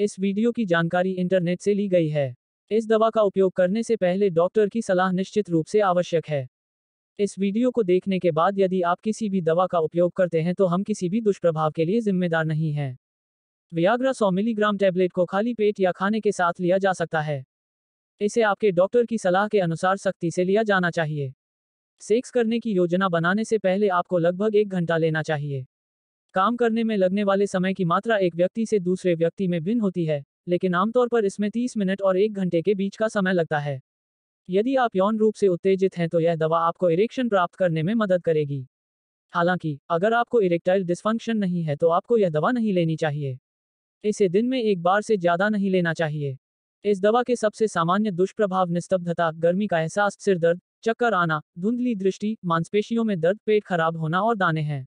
इस वीडियो की जानकारी इंटरनेट से ली गई है। इस दवा का उपयोग करने से पहले डॉक्टर की सलाह निश्चित रूप से आवश्यक है। इस वीडियो को देखने के बाद यदि आप किसी भी दवा का उपयोग करते हैं तो हम किसी भी दुष्प्रभाव के लिए जिम्मेदार नहीं हैं। वियाग्रा 100 मिलीग्राम टैबलेट को खाली पेट या खाने के साथ लिया जा सकता है। इसे आपके डॉक्टर की सलाह के अनुसार सख्ती से लिया जाना चाहिए। सेक्स करने की योजना बनाने से पहले आपको लगभग एक घंटा लेना चाहिए। काम करने में लगने वाले समय की मात्रा एक व्यक्ति से दूसरे व्यक्ति में भिन्न होती है, लेकिन आमतौर पर इसमें 30 मिनट और एक घंटे के बीच का समय लगता है। यदि आप यौन रूप से उत्तेजित हैं तो यह दवा आपको इरेक्शन प्राप्त करने में मदद करेगी। हालाँकि, अगर आपको इरेक्टाइल डिस्फंक्शन नहीं है तो आपको यह दवा नहीं लेनी चाहिए। इसे दिन में एक बार से ज़्यादा नहीं लेना चाहिए। इस दवा के सबसे सामान्य दुष्प्रभाव निस्तब्धता, गर्मी का एहसास, सिर दर्द, चक्कर आना, धुंधली दृष्टि, मांसपेशियों में दर्द, पेट खराब होना और दाने हैं।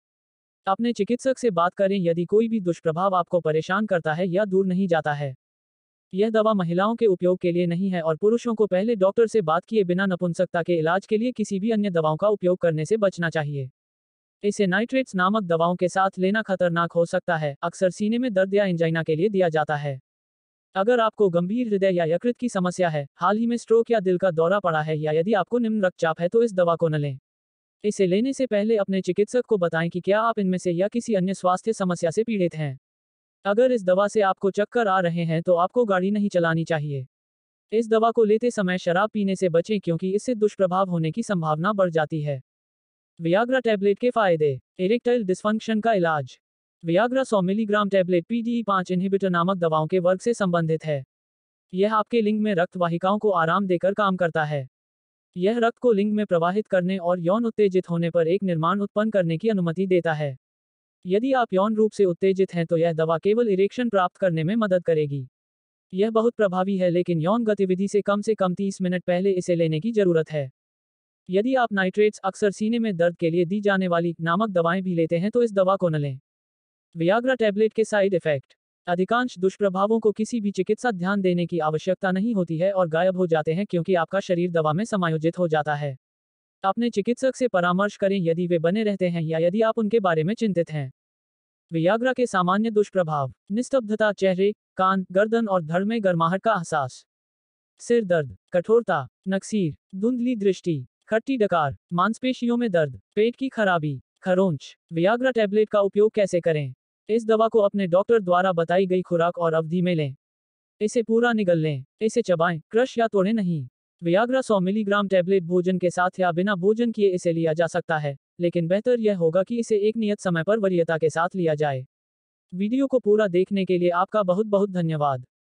अपने चिकित्सक से बात करें, यदि कोई भी दुष्प्रभाव आपको परेशान करता है या दूर नहीं जाता है। यह दवा महिलाओं के उपयोग के लिए नहीं है और पुरुषों को पहले डॉक्टर से बात किए बिना नपुंसकता के इलाज के लिए किसी भी अन्य दवाओं का उपयोग करने से बचना चाहिए। इसे नाइट्रेट्स नामक दवाओं के साथ लेना खतरनाक हो सकता है, अक्सर सीने में दर्द या एंजाइना के लिए दिया जाता है। अगर आपको गंभीर हृदय या यकृत की समस्या है, हाल ही में स्ट्रोक या दिल का दौरा पड़ा है या यदि आपको निम्न रक्तचाप है तो इस दवा को न लें। इसे लेने से पहले अपने चिकित्सक को बताएँ कि क्या आप इनमें से या किसी अन्य स्वास्थ्य समस्या से पीड़ित हैं। अगर इस दवा से आपको चक्कर आ रहे हैं तो आपको गाड़ी नहीं चलानी चाहिए। इस दवा को लेते समय शराब पीने से बचें, क्योंकि इससे दुष्प्रभाव होने की संभावना बढ़ जाती है। वियाग्रा टैबलेट के फ़ायदे। इरेक्टाइल डिस्फंक्शन का इलाज। वियाग्रा 100 मिलीग्राम टैबलेट पीडीई पाँच इनहिबिटर नामक दवाओं के वर्ग से संबंधित है। यह आपके लिंग में रक्त वाहिकाओं को आराम देकर काम करता है। यह रक्त को लिंग में प्रवाहित करने और यौन उत्तेजित होने पर एक निर्माण उत्पन्न करने की अनुमति देता है। यदि आप यौन रूप से उत्तेजित हैं तो यह दवा केवल इरेक्शन प्राप्त करने में मदद करेगी। यह बहुत प्रभावी है लेकिन यौन गतिविधि से कम से कम 30 मिनट पहले इसे लेने की ज़रूरत है। यदि आप नाइट्रेट्स अक्सर सीने में दर्द के लिए दी जाने वाली नामक दवाएँ भी लेते हैं तो इस दवा को न लें। वियाग्रा टैबलेट के साइड इफ़ेक्ट अधिकांश दुष्प्रभावों को किसी भी चिकित्सा ध्यान देने की आवश्यकता नहीं होती है और गायब हो जाते हैं क्योंकि आपका शरीर दवा में समायोजित हो जाता है। अपने चिकित्सक से परामर्श करें यदि वे बने रहते हैं या यदि आप उनके बारे में चिंतित हैं। वियाग्रा के सामान्य दुष्प्रभाव, निस्तब्धता, चेहरे, कान, गर्दन और धड़ में गर्माहट का एहसास। सिर दर्द, कठोरता, नक्सीर, धुंधली दृष्टि, खट्टी डकार, मांसपेशियों में दर्द, पेट की खराबी, खरोंच। वियाग्रा टैबलेट का उपयोग कैसे करें? इस दवा को अपने डॉक्टर द्वारा बताई गई खुराक और अवधि में लें। इसे पूरा निगल लें, इसे चबाएँ, क्रश या तोड़े नहीं। वियाग्रा 100 मिलीग्राम टैबलेट भोजन के साथ या बिना भोजन किए इसे लिया जा सकता है, लेकिन बेहतर यह होगा कि इसे एक नियत समय पर वरीयता के साथ लिया जाए। वीडियो को पूरा देखने के लिए आपका बहुत बहुत धन्यवाद।